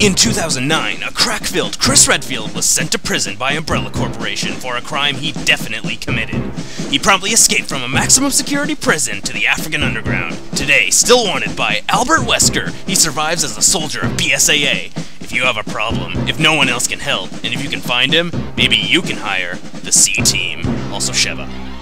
In 2009, a crack-filled Chris Redfield was sent to prison by Umbrella Corporation for a crime he definitely committed. He promptly escaped from a maximum security prison to the African underground. Today, still wanted by Albert Wesker, he survives as a soldier of BSAA. If you have a problem, if no one else can help, and if you can find him, maybe you can hire the C-Team. Also Sheva.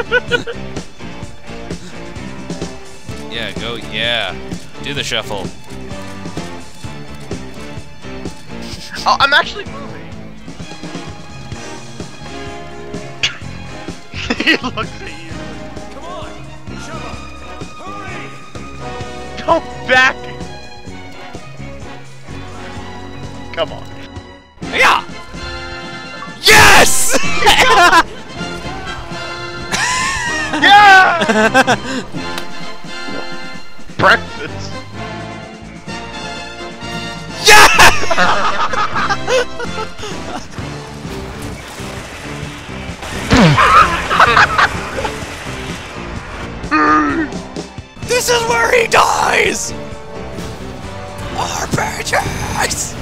yeah, go, yeah. Do the shuffle. Oh, I'm actually moving. he looks at you. Come on! Shove up! Hurry! Don't back! Come on. Yeah! Yes! Breakfast. This is where he dies! Yes!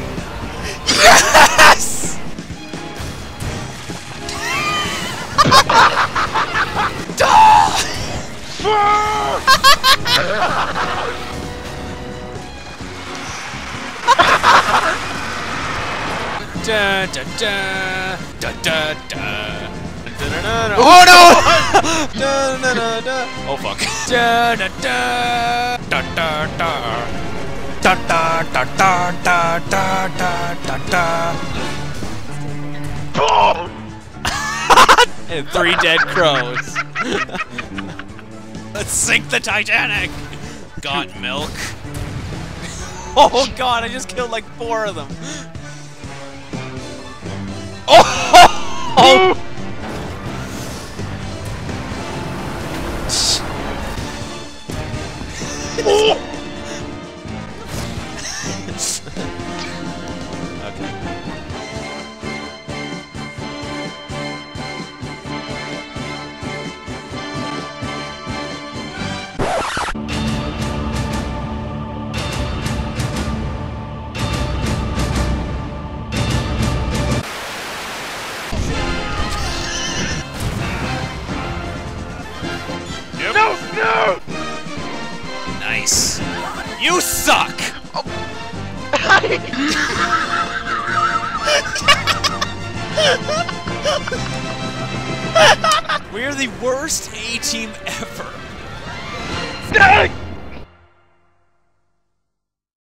Da, da, da, da, da, da. Oh no! da, da, da, da. Oh fuck. Da, da, da, da, da, da. Da, da, da, da, da, da, da, da, da. Boom! And three dead crows. Let's sink the Titanic! Got milk. Oh god, I just killed like four of them. Oh! You suck! We're the worst A-team ever.